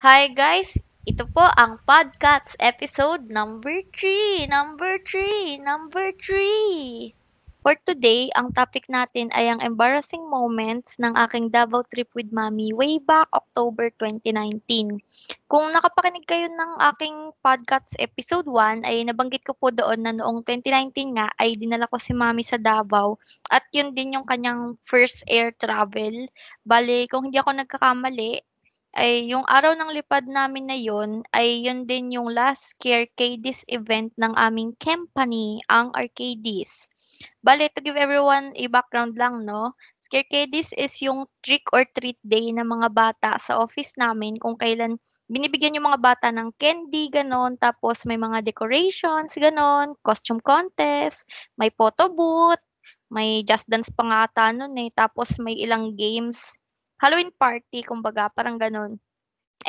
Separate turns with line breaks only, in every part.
Hi guys! Ito po ang Podcasts episode number 3, number 3, number 3. For today, ang topic natin ay ang embarrassing moments ng aking Davao trip with Mommy way back October 2019. Kung nakapakinig kayo ng aking podcast episode 1 ay nabanggit ko po doon na noong 2019 nga ay dinala ko si Mommy sa Davao at yun din yung kanyang first air travel. Bale, kung hindi ako nagkakamali, ay yung araw ng lipad namin na yun ay yun din yung last Carecadies event ng aming company, ang Arcadies. Bale, to give everyone a background lang, no? Carecadies is yung trick or treat day ng mga bata sa office namin kung kailan binibigyan yung mga bata ng candy, ganon. Tapos may mga decorations, ganon. Costume contest, may photo booth, may just dance pa nga ata nun eh. Tapos may ilang games Halloween party kumbaga, parang gano'n.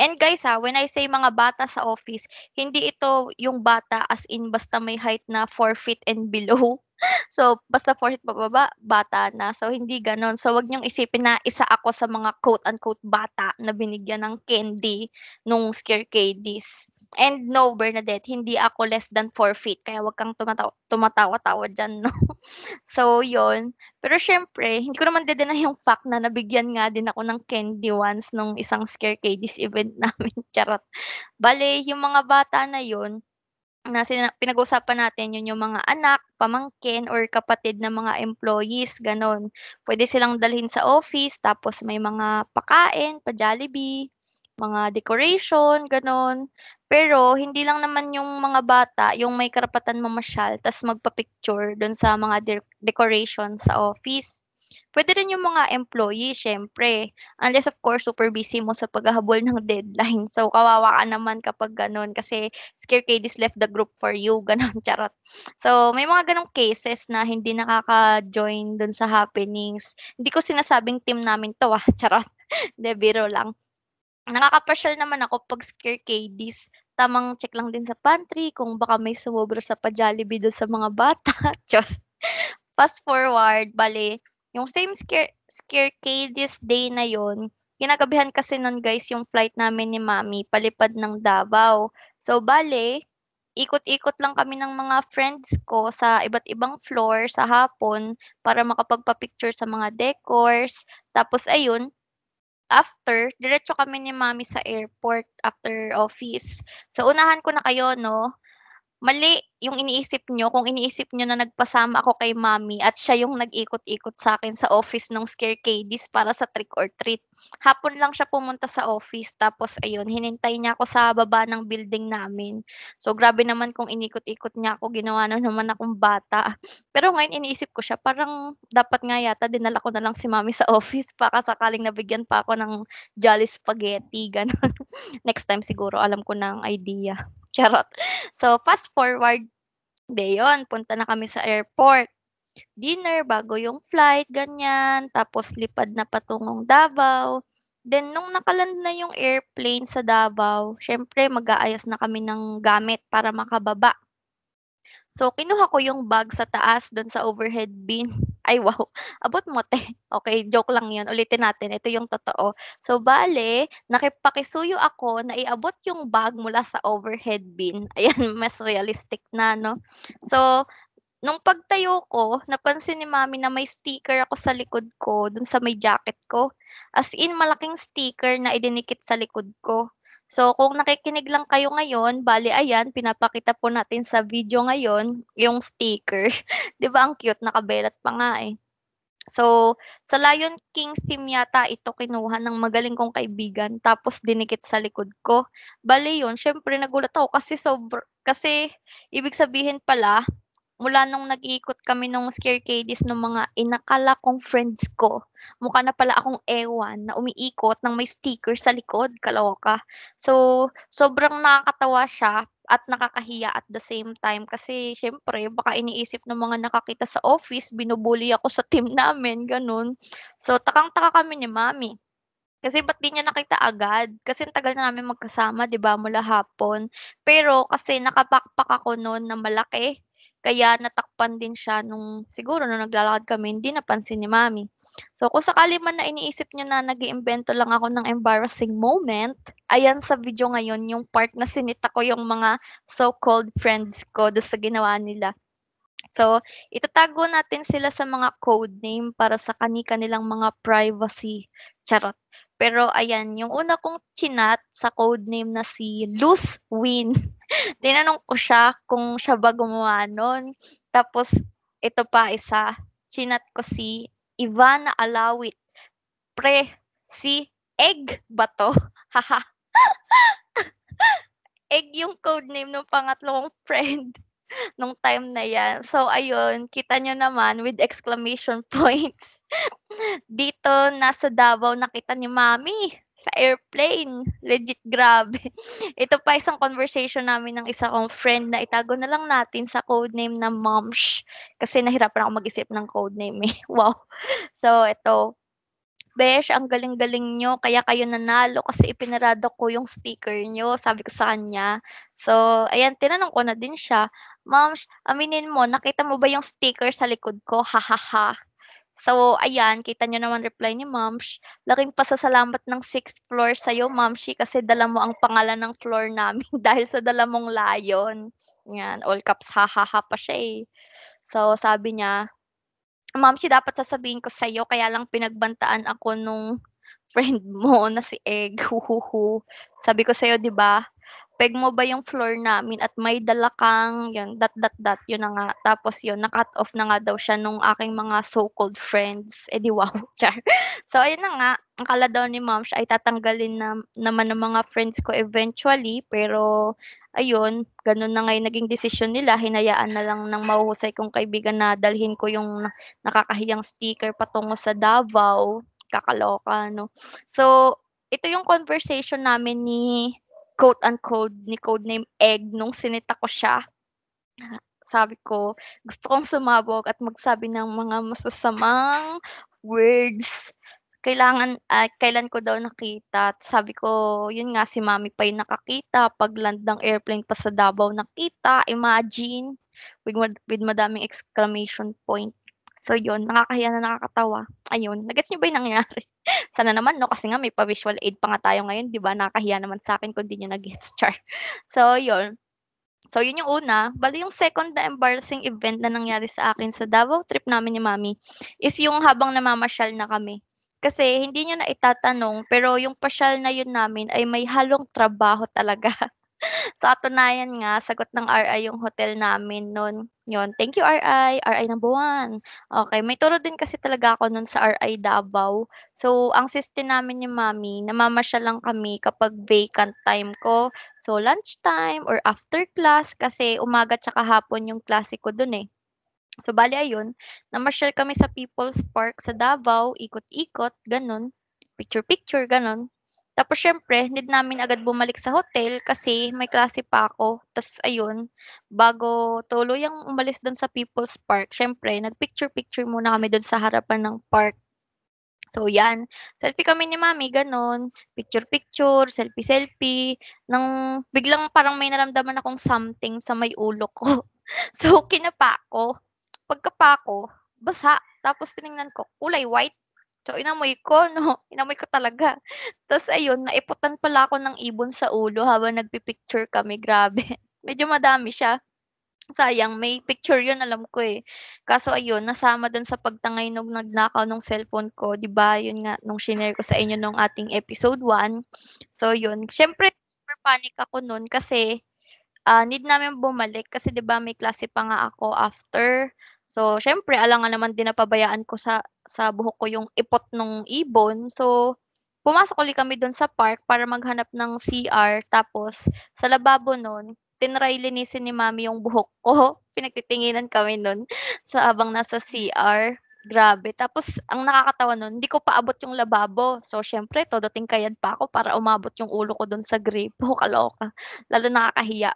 And guys ha, when I say mga bata sa office, hindi ito yung bata as in basta may height na 4 feet and below. So, basta 4 feet pababa, bata na. So, hindi gano'n. So, wag niyong isipin na isa ako sa mga quote unquote bata na binigyan ng candy nung scare candies. And no, Bernadette, hindi ako less than 4 feet. Kaya wag kang tumatawa, tumatawa-tawa dyan, no? so, yon Pero syempre, hindi ko naman dedena yung fact na nabigyan nga din ako ng candy once nung isang scare candies event namin. Charot. Bale, yung mga bata na yun, na sina pinag-usapan natin yun yung mga anak, pamangkin, or kapatid ng mga employees, gano'n. Puwede silang dalhin sa office tapos may mga pakain, pa-Jollibee, mga decoration, gano'n. Pero hindi lang naman yung mga bata yung may karapatan mamasyal ta's magpa-picture dun sa mga de decoration sa office. Puwede rin yung mga employee siyempre, unless of course super busy mo sa paghahabol ng deadline. So, kawawa ka naman kapag gano'n kasi scare Scarecadies left the group for you, gano'n, charot. So, may mga gano'ng cases na hindi nakaka-join dun sa happenings. Hindi ko sinasabing team namin 'to, ah, charot. Hindi, biro lang. Nakakapasyal naman ako 'pag scare Scarecadies. Tamang check lang din sa pantry kung baka may sumobra sa pa-Jollibee dun sa mga bata, Diyos. Fast forward, bale yung same scare Scarecadies day na yun, kinagabihan kasi nun guys yung flight namin ni Mommy palipad ng Davao. So bale, ikot-ikot lang kami ng mga friends ko sa iba't ibang floor sa hapon para makapagpa-picture sa mga decors. Tapos ayun, after, diretso kami ni Mommy sa airport after office. So unahan ko na kayo 'no, Mali yung iniisip niyo kung iniisip niyo na nagpasama ako kay mommy at siya yung nag-ikot-ikot sa'kin sa office nung scare Scarecadies para sa trick or treat. Hapon lang siya pumunta sa office tapos ayun, hinintay niya ako sa baba ng building namin. So, grabe naman kung inikot-ikot niya ako, ginawa na naman akong bata. Pero ngayon iniisip ko siya, parang dapat nga yata dinala ko na lang si mommy sa office baka sakaling nabigyan pa ako ng Jolly Spaghetti, gano'n. Next time siguro alam ko na ang idea. Charot. So, fast forward, de yun, punta na kami sa airport. Dinner bago yung flight, ganyan. Tapos lipad na patungong Davao. Then nung nakaland na yung airplane sa Davao, syempre mag-aayos na kami ng gamit para makababa. So, kinuha ko yung bag sa taas do'n sa overhead bin. Ay wow, abot mo 'te. Okey, joke lang 'yun, ulitin natin, ito yung totoo. So, bale nakipakisuyo ako na iabot yung bag mula sa overhead bin. Ayan, mas realistic na 'no. So, nung pagtayo ko, napansin ni mami na may sticker ako sa likod ko, do'n sa may jacket ko. As in malaking sticker na idinikit sa likod ko. So, kung nakikinig lang kayo ngayon, bale ayan, pinapakita po natin sa video ngayon yung sticker. 'Di ba ang cute, nakabelat pa nga eh. So, sa Lion King theme yata ito kinuha ng magaling kong kaibigan tapos dinikit sa likod ko. Bale yun, siyempre nagulat ako kasi sobr kasi ibig sabihin pala Mula nung nag-ikot kami nung Scarecadies nung mga inakala kong friends ko, mukha na pala akong ewan na umiikot ng may sticker sa likod, kaloka. So, sobrang nakakatawa siya at nakakahiya at the same time kasi siyempre baka iniisip ng mga nakakita sa office binubully ako sa team namin, gano'n. So, takang-taka kami ni mommy. Kasi ba't 'di niya nakita agad? Kasi tagal na namin magkasama 'di ba, mula hapon. Pero kasi naka-backpack ako no'n na malaki kaya natakpan din siya nung siguro nung naglalakad kami hindi napansin ni mommy. So, kung sakali man na iniisip niyo na nag-iimbento lang ako ng embarrassing moment, ayan sa video ngayon yung part na sinita ko yung mga so-called friends ko dun sa ginawa nila. So, itatago natin sila sa mga code name para sa kani-kanilang mga privacy, charot. Pero ayan, yung una kong chinat sa code name na si Luz Win. Tinanong ko siya kung siya ba gumawa nun. Tapos, ito pa isa, chinat ko si Ivana Alawit. Pre, si Egg ba to? Haha. Egg yung code name ng pangatlo kong friend nung time na yan. So, ayun, kita nyo naman with exclamation points. Dito, nasa Davao, nakita ni Mami sa airplane. Legit, grabe. Ito pa isang conversation namin ng isa kong friend na itago na lang natin sa codename na Momsh. Kasi nahirapan ako mag-isip ng codename eh. Wow. So, ito. Besh, ang galing-galing nyo, kaya kayo nanalo kasi ipinarado ko yung sticker nyo, sabi ko sa kanya. So, ayan, tinanong ko na din siya, Moms, aminin mo, nakita mo ba yung sticker sa likod ko? Hahaha. So, ayan, kita nyo naman reply ni Moms. Laking pasasalamat ng 6th floor sa'yo, Momshi, kasi dala mo ang pangalan ng floor namin dahil sa dala mong lion. Yan, all caps, hahaha pa siya eh. So, sabi niya, Momshi, dapat sasabihin ko sa'yo, kaya lang pinagbantaan ako nung friend mo na si Egg, huhuhu. Sabi ko sa'yo, di ba? Peg mo ba yung floor namin at may dala kang yun, dot, dot, dot, yun na nga. Tapos yun, na-cut off na nga daw siya nung aking mga so-called friends. Eh di wow, char. So, ayun na nga, ang kala daw ni ma'am ay tatanggalin na, naman ng mga friends ko eventually, pero ayun, ganun na nga yung naging desisyon nila. Hinayaan na lang ng mahuhusay kong kaibigan na dalhin ko yung nakakahiyang sticker patungo sa Davao. Kakaloka, no? So, ito yung conversation namin ni quote unquote ni codename Egg nung sinita ko siya. Sabi ko, gusto kong sumabog at magsabi ng mga masasamang words. Kailangan, uh, kailan ko daw nakita. Sabi ko, yun nga, si mami pa yung nakakita. Pag land ng airplane pa sa Davao nakita. Imagine. With, with madaming exclamation point. So yun, nakakahiya na nakakatawa. Ayun, nagets niyo ba yung nangyari? Sana naman 'no, kasi nga may pa-visual aid pa nga tayo ngayon 'di ba, nakakahiya naman sa'kin kung di niyo na-gets, char. So yun. So yun yung una. Bale yung second na embarrassing event na nangyari sa akin sa Davao trip namin ni mami, is yung habang namamasyal na kami. Kasi hindi niyo na itatanong, pero yung pasyal na yun namin ay may halong trabaho talaga. Sa katunayan nga, sagot ng RI yung hotel namin nun. Yun, thank you RI, RI number one. Okay, may turo din kasi talaga ako nun sa RI Davao. So, ang system namin ni mami, namamasyal lang kami kapag vacant time ko. So, lunchtime or after class kasi umaga tsaka hapon yung klase ko dun eh. So, bali ayun, namasyal kami sa People's Park sa Davao, ikot-ikot, ganun. Picture-picture, ganun. Tapos siyempre need namin agad bumalik sa hotel kasi may klase pa ako. Tas ayun, bago tuluyang umalis dun sa People's Park, siyempre nag-picture-picture muna kami dun sa harapan ng park. So 'yan, selfie kami ni mami gano'n, picture-picture, selfie-selfie, nang biglang parang may naramdaman akong something sa may ulo ko. So kinapa ko, pagkapa ko, basa, tapos tiningnan ko kulay white. So, inamoy ko 'no, inamoy ko talaga. Ta's ayun, naiputan pala ako ng ibon sa ulo habang nagpi-picture kami, grabe. Medyo madami siya. Sayang, may picture 'yun alam ko, eh. Kaso ayun, nasama dun sa pagtangay nung nagnakaw nung cellphone ko, 'di ba, 'yun nga nung shinare ko sa inyo nung ating episode 1. So 'yun, siyempre super panic ako nun kasi, ah, need namin bumalik kasi 'di ba may klase pa nga ako after. So, siyempre alangan naman din na pabayaan ko sa sa buhok ko yung ipot nung ibon. So, pumasok ulit kami dun sa park para maghanap ng CR tapos sa lababo nun, tinry linisin ni mami yung buhok ko. Pinagtitinginan kami nun sa habang nasa CR. Grabe. Tapos ang nakakatawa nun, hindi ko pa abot yung lababo. So, siyempre todo tingkayad pa ako para umabot yung ulo ko dun sa gripo, kaloka. Lalo nakakahiya.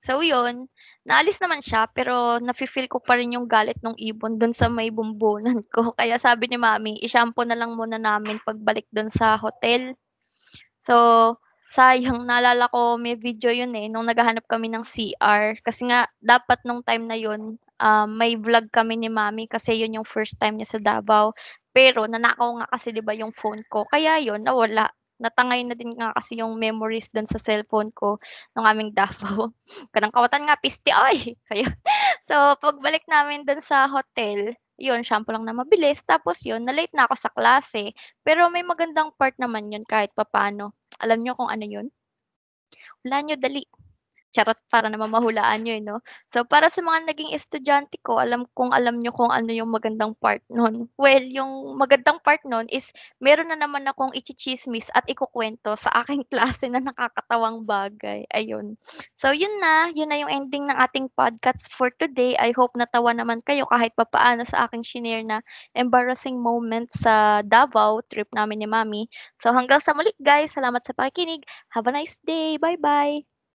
So yun, naalis naman siya pero nafi-feel ko pa rin yung galit nung ibon dun sa may bumbunan ko. Kaya sabi ni mami, i-shampoo na lang muna namin pagbalik dun sa hotel. So, Sayang naalala ko may video yun, eh, nung naghahanap kami ng CR kasi nga dapat nung time na yun, um, may vlog kami ni mommy kasi yun yung first time niya sa Davao. Pero nanakaw nga kasi 'di ba yung phone ko kaya yun nawala. Natangay na din nga kasi yung memories dun sa cellphone ko nung aming Davao. Kanang kawatan nga piste oy, sayo. So pagbalik namin dun sa hotel, yun shampoo lang na mabilis tapos yun na-late na ako sa klase. Pero may magandang part naman yun kahit papaano. Alam niyo kung ano yun? Hulaan niyo dali. Charot, para naman mahulaan niyo, eh, 'no? So, para sa mga naging estudyante ko, alam kong alam niyo kung ano yung magandang part nun. Well, yung magandang part nun is meron na naman akong itsi-tsismis at ikukuwento sa aking klase na nakakatawang bagay, ayun. So, yun na, yun na yung ending ng ating podcast for today. I hope natawa naman kayo kahit papaano sa aking shinare na embarrassing moment sa Davao trip namin ni mommy. So, hanggang sa muli guys, salamat sa pakikinig. Have a nice day. Bye-bye.